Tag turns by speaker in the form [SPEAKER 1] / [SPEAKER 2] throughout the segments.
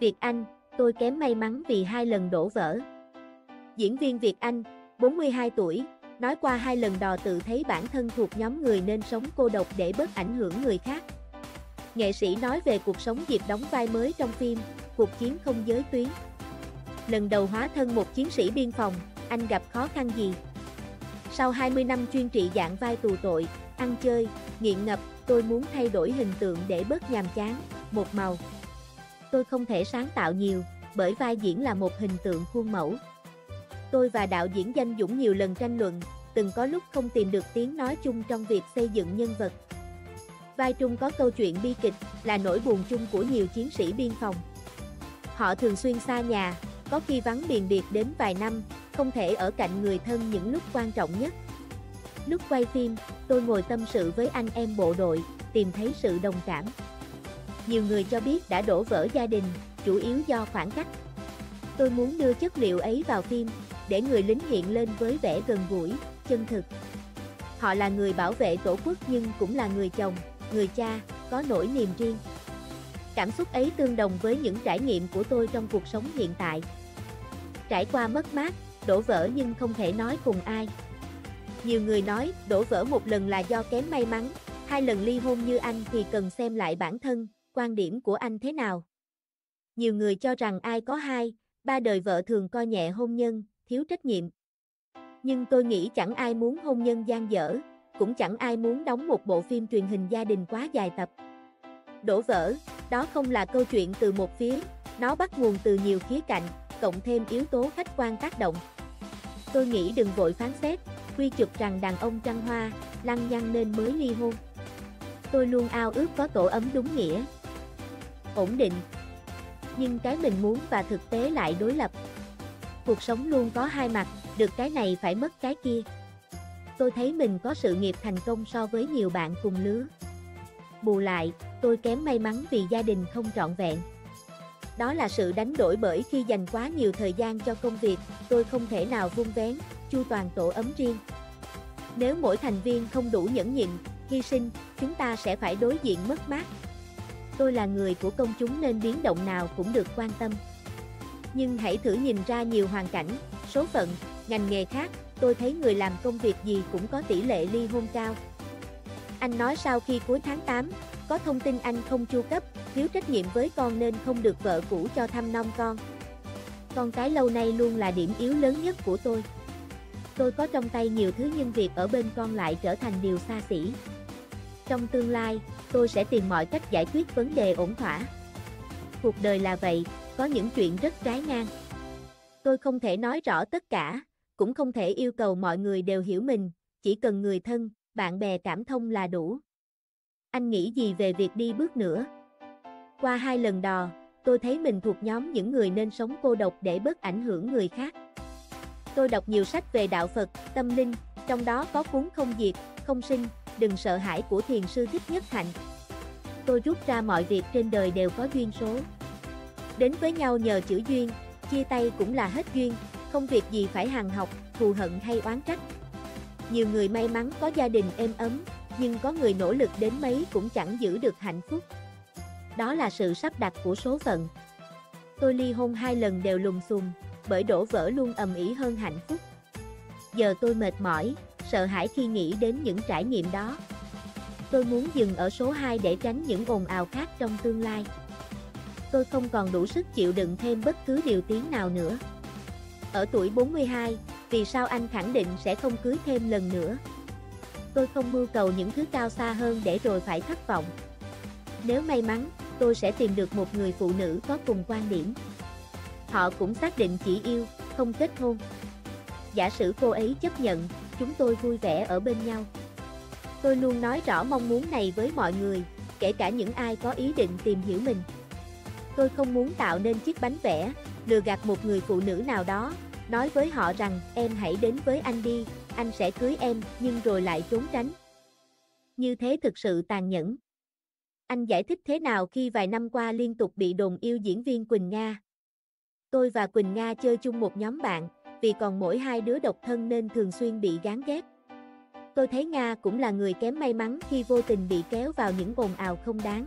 [SPEAKER 1] Việt Anh, tôi kém may mắn vì hai lần đổ vỡ. Diễn viên Việt Anh, 42 tuổi, nói qua hai lần đò tự thấy bản thân thuộc nhóm người nên sống cô độc để bớt ảnh hưởng người khác. Nghệ sĩ nói về cuộc sống dịp đóng vai mới trong phim, cuộc chiến không giới tuyến. Lần đầu hóa thân một chiến sĩ biên phòng, anh gặp khó khăn gì? Sau 20 năm chuyên trị dạng vai tù tội, ăn chơi, nghiện ngập, tôi muốn thay đổi hình tượng để bớt nhàm chán, một màu. Tôi không thể sáng tạo nhiều, bởi vai diễn là một hình tượng khuôn mẫu. Tôi và đạo diễn Danh Dũng nhiều lần tranh luận, từng có lúc không tìm được tiếng nói chung trong việc xây dựng nhân vật. Vai Trung có câu chuyện bi kịch, là nỗi buồn chung của nhiều chiến sĩ biên phòng. Họ thường xuyên xa nhà, có khi vắng biền biệt đến vài năm, không thể ở cạnh người thân những lúc quan trọng nhất. Lúc quay phim, tôi ngồi tâm sự với anh em bộ đội, tìm thấy sự đồng cảm. Nhiều người cho biết đã đổ vỡ gia đình, chủ yếu do khoảng cách. Tôi muốn đưa chất liệu ấy vào phim, để người lính hiện lên với vẻ gần gũi, chân thực. Họ là người bảo vệ tổ quốc nhưng cũng là người chồng, người cha, có nỗi niềm riêng. Cảm xúc ấy tương đồng với những trải nghiệm của tôi trong cuộc sống hiện tại. Trải qua mất mát, đổ vỡ nhưng không thể nói cùng ai. Nhiều người nói, đổ vỡ một lần là do kém may mắn, hai lần ly hôn như anh thì cần xem lại bản thân, quan điểm của anh thế nào. Nhiều người cho rằng ai có hai, ba đời vợ thường coi nhẹ hôn nhân, thiếu trách nhiệm. Nhưng tôi nghĩ chẳng ai muốn hôn nhân gian dở, cũng chẳng ai muốn đóng một bộ phim truyền hình gia đình quá dài tập. Đổ vỡ, đó không là câu chuyện từ một phía, nó bắt nguồn từ nhiều khía cạnh, cộng thêm yếu tố khách quan tác động. Tôi nghĩ đừng vội phán xét, quy chụp rằng đàn ông trăng hoa, lăng nhăng nên mới ly hôn. Tôi luôn ao ước có tổ ấm đúng nghĩa. Ổn định. Nhưng cái mình muốn và thực tế lại đối lập. Cuộc sống luôn có hai mặt, được cái này phải mất cái kia. Tôi thấy mình có sự nghiệp thành công so với nhiều bạn cùng lứa. Bù lại, tôi kém may mắn vì gia đình không trọn vẹn. Đó là sự đánh đổi bởi khi dành quá nhiều thời gian cho công việc, tôi không thể nào vung vén, chu toàn tổ ấm riêng. Nếu mỗi thành viên không đủ nhẫn nhịn, hy sinh, chúng ta sẽ phải đối diện mất mát. Tôi là người của công chúng nên biến động nào cũng được quan tâm. Nhưng hãy thử nhìn ra nhiều hoàn cảnh, số phận, ngành nghề khác, tôi thấy người làm công việc gì cũng có tỷ lệ ly hôn cao. Anh nói sau khi cuối tháng 8, có thông tin anh không chu cấp, thiếu trách nhiệm với con nên không được vợ cũ cho thăm nom con. Con cái lâu nay luôn là điểm yếu lớn nhất của tôi. Tôi có trong tay nhiều thứ nhưng việc ở bên con lại trở thành điều xa xỉ. Trong tương lai, tôi sẽ tìm mọi cách giải quyết vấn đề ổn thỏa. Cuộc đời là vậy, có những chuyện rất trái ngang. Tôi không thể nói rõ tất cả, cũng không thể yêu cầu mọi người đều hiểu mình, chỉ cần người thân, bạn bè cảm thông là đủ. Anh nghĩ gì về việc đi bước nữa? Qua hai lần đò, tôi thấy mình thuộc nhóm những người nên sống cô độc để bớt ảnh hưởng người khác. Tôi đọc nhiều sách về đạo Phật, tâm linh, trong đó có cuốn Không diệt, không sinh, đừng sợ hãi của thiền sư Thích Nhất Hạnh. Tôi rút ra mọi việc trên đời đều có duyên số. Đến với nhau nhờ chữ duyên, chia tay cũng là hết duyên, không việc gì phải hàng học, thù hận hay oán trách. Nhiều người may mắn có gia đình êm ấm, nhưng có người nỗ lực đến mấy cũng chẳng giữ được hạnh phúc. Đó là sự sắp đặt của số phận. Tôi ly hôn hai lần đều lùng xùm, bởi đổ vỡ luôn ầm ĩ hơn hạnh phúc. Giờ tôi mệt mỏi, sợ hãi khi nghĩ đến những trải nghiệm đó. Tôi muốn dừng ở số 2 để tránh những ồn ào khác trong tương lai. Tôi không còn đủ sức chịu đựng thêm bất cứ điều tiếng nào nữa. Ở tuổi 42, vì sao anh khẳng định sẽ không cưới thêm lần nữa? Tôi không mưu cầu những thứ cao xa hơn để rồi phải thất vọng. Nếu may mắn, tôi sẽ tìm được một người phụ nữ có cùng quan điểm. Họ cũng xác định chỉ yêu, không kết hôn. Giả sử cô ấy chấp nhận, chúng tôi vui vẻ ở bên nhau. Tôi luôn nói rõ mong muốn này với mọi người, kể cả những ai có ý định tìm hiểu mình. Tôi không muốn tạo nên chiếc bánh vẽ, lừa gạt một người phụ nữ nào đó, nói với họ rằng em hãy đến với anh đi, anh sẽ cưới em, nhưng rồi lại trốn tránh. Như thế thực sự tàn nhẫn. Anh giải thích thế nào khi vài năm qua liên tục bị đồn yêu diễn viên Quỳnh Nga? Tôi và Quỳnh Nga chơi chung một nhóm bạn, vì còn mỗi hai đứa độc thân nên thường xuyên bị gán ghép. Tôi thấy Nga cũng là người kém may mắn khi vô tình bị kéo vào những ồn ào không đáng.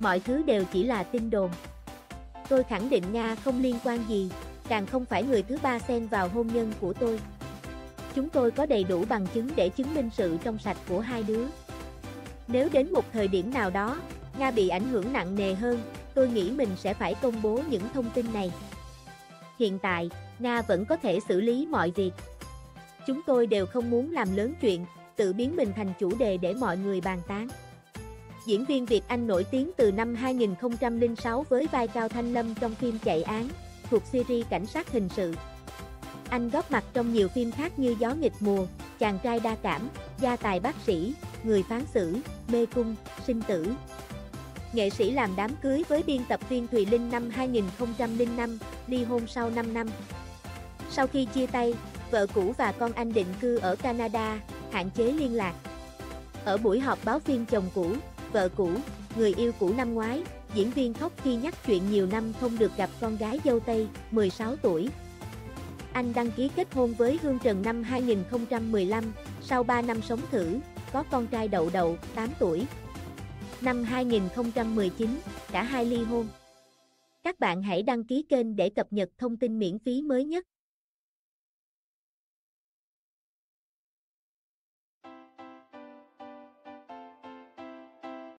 [SPEAKER 1] Mọi thứ đều chỉ là tin đồn. Tôi khẳng định Nga không liên quan gì, càng không phải người thứ ba xen vào hôn nhân của tôi. Chúng tôi có đầy đủ bằng chứng để chứng minh sự trong sạch của hai đứa. Nếu đến một thời điểm nào đó, Nga bị ảnh hưởng nặng nề hơn, tôi nghĩ mình sẽ phải công bố những thông tin này. Hiện tại, Nga vẫn có thể xử lý mọi việc. Chúng tôi đều không muốn làm lớn chuyện, tự biến mình thành chủ đề để mọi người bàn tán. Diễn viên Việt Anh nổi tiếng từ năm 2006 với vai Cao Thanh Lâm trong phim Chạy án, thuộc series Cảnh sát hình sự. Anh góp mặt trong nhiều phim khác như Gió nghịch mùa, Chàng trai đa cảm, Gia tài bác sĩ, Người phán xử, Mê cung, Sinh tử. Nghệ sĩ làm đám cưới với biên tập viên Thùy Linh năm 2005, ly hôn sau 5 năm. Sau khi chia tay, vợ cũ và con anh định cư ở Canada, hạn chế liên lạc. Ở buổi họp báo phim chồng cũ, vợ cũ, người yêu cũ năm ngoái, diễn viên khóc khi nhắc chuyện nhiều năm không được gặp con gái dâu Tây, 16 tuổi. Anh đăng ký kết hôn với Hương Trần năm 2015, sau 3 năm sống thử, có con trai đậu đậu, 8 tuổi. Năm 2019, cả hai ly hôn. Các bạn hãy đăng ký kênh để cập nhật thông tin miễn phí mới nhất.